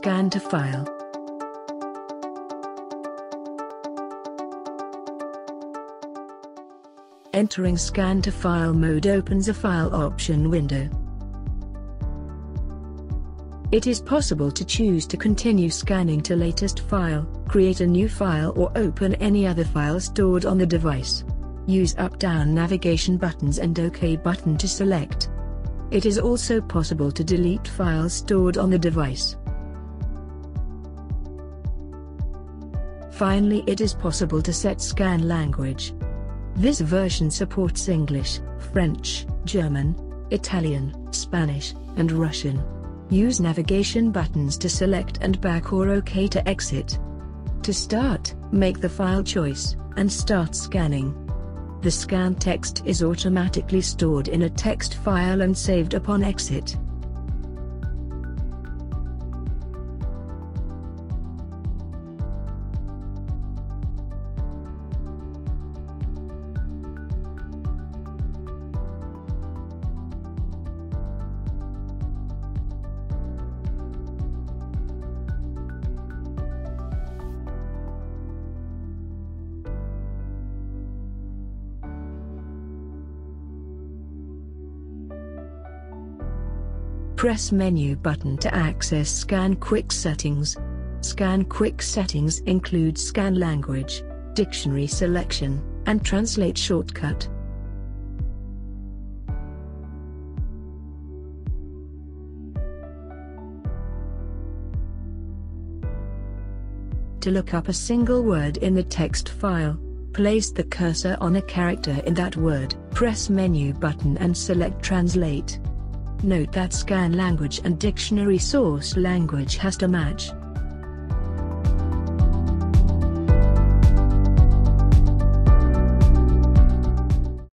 Scan to File. Entering Scan to File mode opens a File option window. It is possible to choose to continue scanning to latest file, create a new file or open any other file stored on the device. Use up-down navigation buttons and OK button to select. It is also possible to delete files stored on the device. Finally it is possible to set scan language. This version supports English, French, German, Italian, Spanish, and Russian. Use navigation buttons to select and back or OK to exit. To start, make the file choice, and start scanning. The scan text is automatically stored in a text file and saved upon exit. Press menu button to access Scan Quick settings. Scan Quick settings include scan language, dictionary selection, and translate shortcut. To look up a single word in the text file, place the cursor on a character in that word, press menu button and select translate. Note that scan language and dictionary source language has to match.